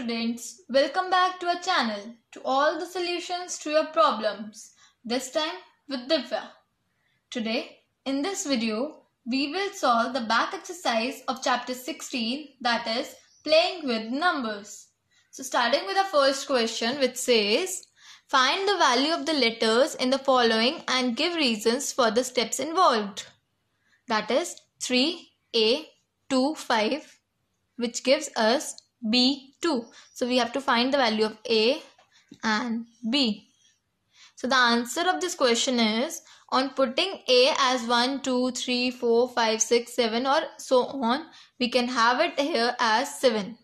students, welcome back to our channel to all the solutions to your problems, this time with Divya. Today, in this video, we will solve the back exercise of chapter 16 that is playing with numbers. So starting with the first question which says, find the value of the letters in the following and give reasons for the steps involved. That is 3A, 2, 5 which gives us B2. So we have to find the value of A and B. So the answer of this question is on putting A as 1, 2, 3, 4, 5, 6, 7 or so on, we can have it here as 7.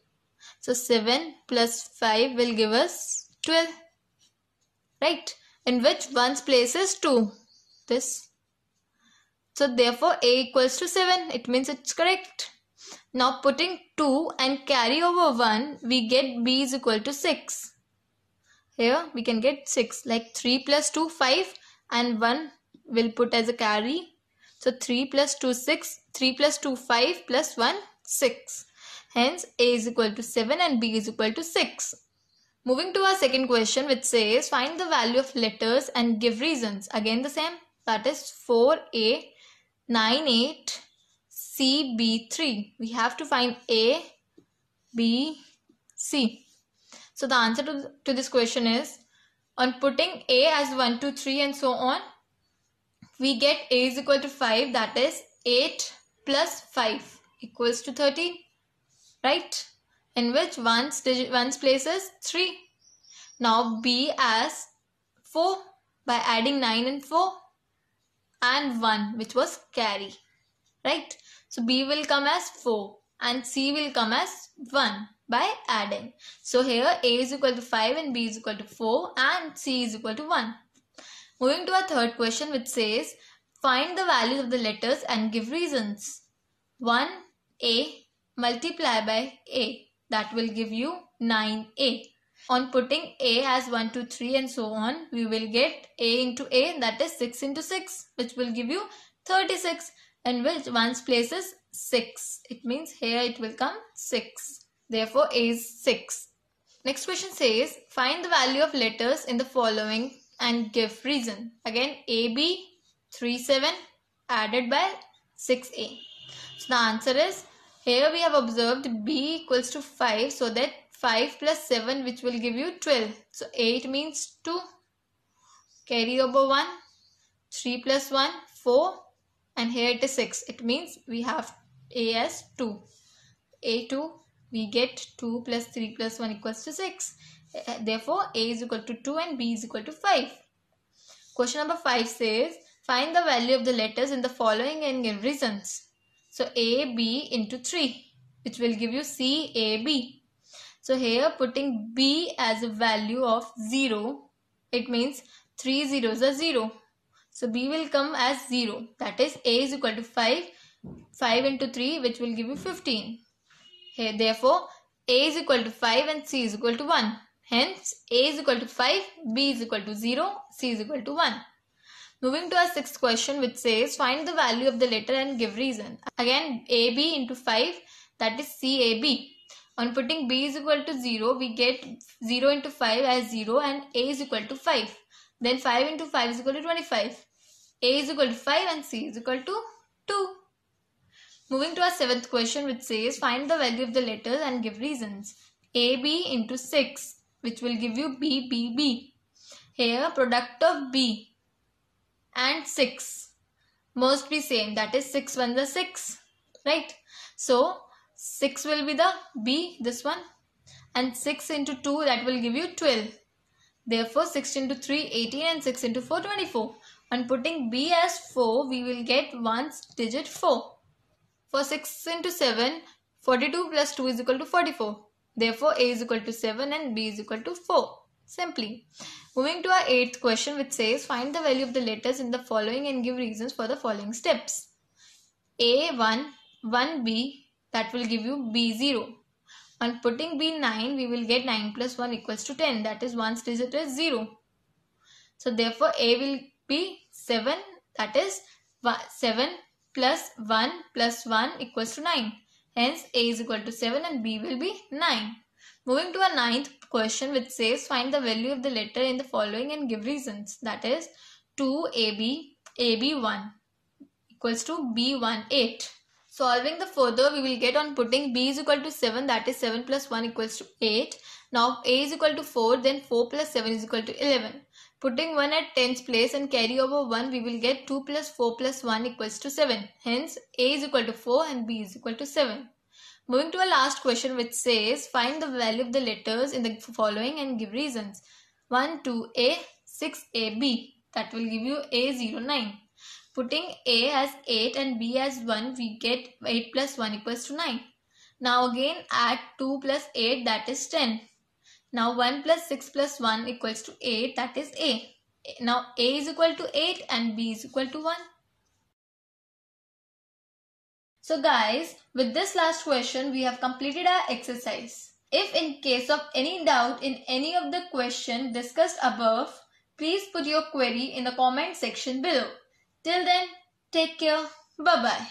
So 7 plus 5 will give us 12. Right? In which one's place is 2. This. So therefore A equals to 7. It means it's correct. Now putting 2 and carry over 1, we get b is equal to 6. Here we can get 6 like 3 plus 2 5 and 1 will put as a carry. So 3 plus 2 6, 3 plus 2 5 plus 1 6. Hence a is equal to 7 and b is equal to 6. Moving to our second question which says find the value of letters and give reasons. Again the same that is 4a 9 8 C, B, 3. We have to find A, B, C. So the answer to, to this question is on putting A as 1, 2, 3 and so on, we get A is equal to 5 that is 8 plus 5 equals to 30 Right? In which one's, digit, one's place is 3. Now B as 4 by adding 9 and 4 and 1 which was carry. Right? So B will come as 4 and C will come as 1 by adding. So here A is equal to 5 and B is equal to 4 and C is equal to 1. Moving to our third question which says find the values of the letters and give reasons. 1A multiply by A that will give you 9A. On putting A as 1, 2, 3 and so on we will get A into A that is 6 into 6 which will give you 36 and which one's place is 6. It means here it will come 6. Therefore, A is 6. Next question says, find the value of letters in the following and give reason. Again, AB 37 added by 6A. So the answer is, here we have observed B equals to 5 so that 5 plus 7 which will give you 12. So 8 means 2. Carry over 1. 3 plus 1, 4 and here it is 6 it means we have a as 2 a2 we get 2 plus 3 plus 1 equals to 6 uh, therefore a is equal to 2 and b is equal to 5 question number 5 says find the value of the letters in the following and give reasons. So a b into 3 which will give you c a b. So here putting b as a value of 0 it means 3 zeros are 0 so B will come as 0. That is A is equal to 5. 5 into 3 which will give you 15. Here therefore A is equal to 5 and C is equal to 1. Hence A is equal to 5, B is equal to 0, C is equal to 1. Moving to our sixth question which says find the value of the letter and give reason. Again AB into 5 that is CAB. On putting B is equal to 0 we get 0 into 5 as 0 and A is equal to 5. Then 5 into 5 is equal to 25. A is equal to 5 and C is equal to 2. Moving to our seventh question which says find the value of the letters and give reasons. AB into 6 which will give you BBB. Here product of B and 6 must be same that is 6 1 the 6 right. So 6 will be the B this one and 6 into 2 that will give you 12. Therefore 6 into 3 18 and 6 into 4 24. On putting b as 4, we will get 1's digit 4. For 6 into 7, 42 plus 2 is equal to 44. Therefore, a is equal to 7 and b is equal to 4. Simply. Moving to our eighth question which says find the value of the letters in the following and give reasons for the following steps. A1, 1b that will give you b0. On putting b9 we will get 9 plus 1 equals to 10 that is 1's digit is 0. So therefore a will be 7 that is 7 plus 1 plus 1 equals to 9. Hence A is equal to 7 and B will be 9. Moving to a ninth question which says find the value of the letter in the following and give reasons. That is 2AB, AB1 equals to B1, 8. Solving the further we will get on putting B is equal to 7 that is 7 plus 1 equals to 8. Now A is equal to 4 then 4 plus 7 is equal to 11. Putting 1 at tens place and carry over 1 we will get 2 plus 4 plus 1 equals to 7. Hence A is equal to 4 and B is equal to 7. Moving to a last question which says find the value of the letters in the following and give reasons. 1 2A 6AB that will give you A, 0, 9. Putting A as 8 and B as 1 we get 8 plus 1 equals to 9. Now again add 2 plus 8 that is 10. Now 1 plus 6 plus 1 equals to 8 that is A. Now A is equal to 8 and B is equal to 1. So guys, with this last question, we have completed our exercise. If in case of any doubt in any of the question discussed above, please put your query in the comment section below. Till then, take care. Bye-bye.